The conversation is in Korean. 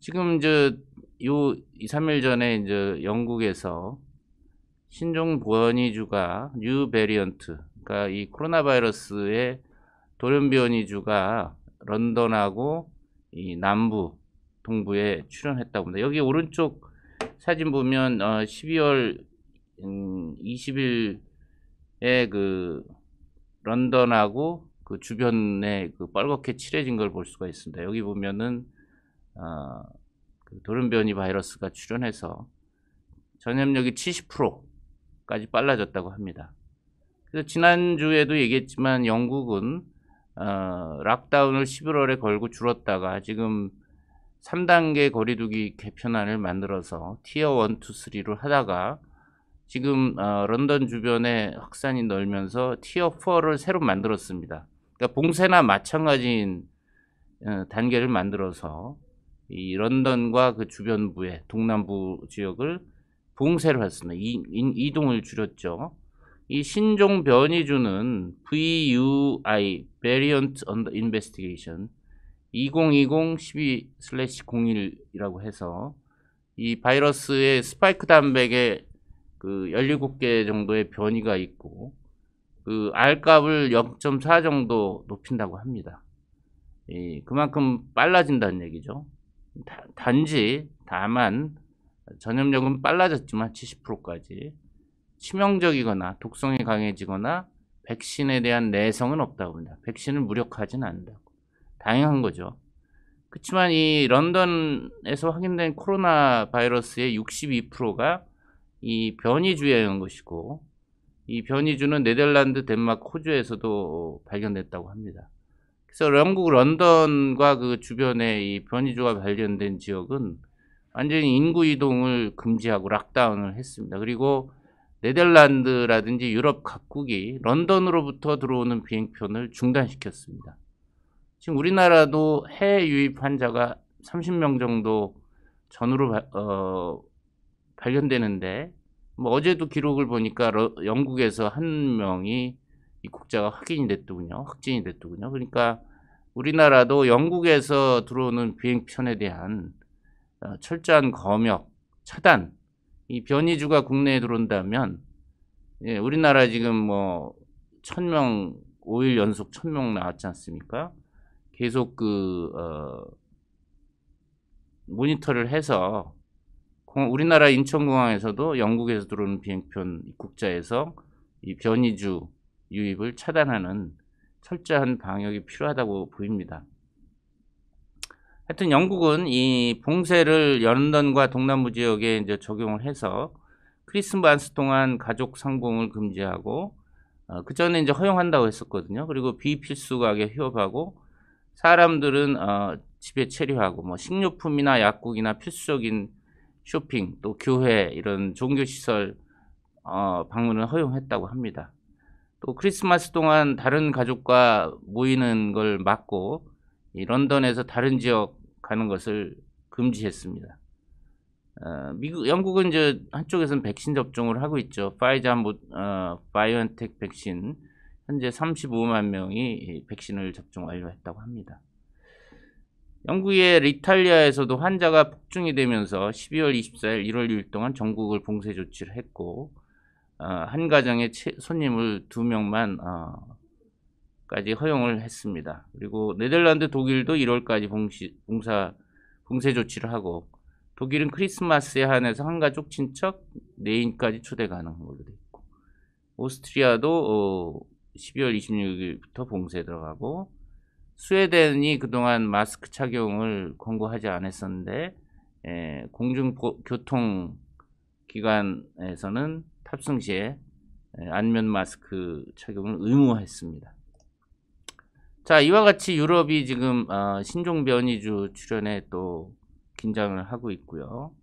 지금 저요 2, 3일 전에 이제 영국에서 신종 변이주가 new variant 그러니까 이 코로나 바이러스의 돌연 변이주가 런던하고 이 남부 동부에 출현했다고 합니다. 여기 오른쪽 사진 보면 어 12월 음 20일에 그 런던하고 그 주변에 그 빨갛게 칠해진 걸 볼 수가 있습니다. 여기 보면은 어, 그 돌연변이 바이러스가 출현해서 전염력이 70%까지 빨라졌다고 합니다. 그래서 지난주에도 얘기했지만 영국은 어, 락다운을 11월에 걸고 줄었다가 지금 3단계 거리두기 개편안을 만들어서 티어 1, 2, 3로 하다가 지금 어, 런던 주변에 확산이 넓면서 티어 4를 새로 만들었습니다. 그러니까 봉쇄나 마찬가지인 어, 단계를 만들어서 이 런던과 그 주변부의 동남부 지역을 봉쇄를 했습니다. 이, 이동을 줄였죠. 이 신종 변이주는 VUI Variant Under Investigation 2020-12/01이라고 해서 이 바이러스의 스파이크 단백에 그 17개 정도의 변이가 있고 그 R값을 0.4 정도 높인다고 합니다. 이 그만큼 빨라진다는 얘기죠. 다, 단지 다만 전염력은 빨라졌지만 70%까지 치명적이거나 독성이 강해지거나 백신에 대한 내성은 없다고 합니다. 백신을 무력하지는 않는다고. 다양한 거죠. 그렇지만 이 런던에서 확인된 코로나 바이러스의 62%가 이 변이주에 의한 것이고 이 변이주는 네덜란드, 덴마크, 호주에서도 발견됐다고 합니다. 그래서 영국 런던과 그 주변에 이 변이주가 발견된 지역은 완전히 인구 이동을 금지하고 락다운을 했습니다. 그리고 네덜란드라든지 유럽 각국이 런던으로부터 들어오는 비행편을 중단시켰습니다. 지금 우리나라도 해외 유입 환자가 30명 정도 전후로 어, 발견되는데 뭐 어제도 기록을 보니까 러, 영국에서 한 명이 입국자가 확인이 됐더군요. 확진이 됐더군요. 그러니까 우리나라도 영국에서 들어오는 비행편에 대한 어, 철저한 검역, 차단, 이 변이주가 국내에 들어온다면 예, 우리나라 지금 뭐 천명 5일 연속 천 명 나왔지 않습니까? 계속 그 어, 모니터를 해서 우리나라 인천공항에서도 영국에서 들어오는 비행편 입국자에서 이 변이주 유입을 차단하는 철저한 방역이 필요하다고 보입니다. 하여튼 영국은 이 봉쇄를 런던과 동남부 지역에 이제 적용을 해서 크리스마스 동안 가족 상봉을 금지하고 어, 그 전에 이제 허용한다고 했었거든요. 그리고 비필수 가게 휴업하고 사람들은 어, 집에 체류하고 뭐 식료품이나 약국이나 필수적인 쇼핑 또 교회 이런 종교 시설 어, 방문을 허용했다고 합니다. 또 크리스마스 동안 다른 가족과 모이는 걸 막고 이 런던에서 다른 지역 가는 것을 금지했습니다. 어, 미국, 영국은 이제 한쪽에서는 백신 접종을 하고 있죠. 파이자 어, 바이오엔텍 백신 현재 35만 명이 백신을 접종 완료했다고 합니다. 영국의 리탈리아에서도 환자가 폭증이 되면서 12월 24일, 1월 6일 동안 전국을 봉쇄 조치를 했고 어, 한 가정에 손님을 두 명만 어, 까지 허용을 했습니다. 그리고 네덜란드, 독일도 1월까지 봉시, 봉사, 봉쇄 조치를 하고 독일은 크리스마스에 한해서 한 가족 친척 4인까지 초대 가능한 걸로 되어 있고 오스트리아도 어, 12월 26일부터 봉쇄 들어가고 스웨덴이 그동안 마스크 착용을 권고하지 않았었는데 에, 공중교통 기관에서는 탑승 시에 안면 마스크 착용을 의무화했습니다. 자 이와 같이 유럽이 지금 어, 신종 변이주 출현에 또 긴장을 하고 있고요.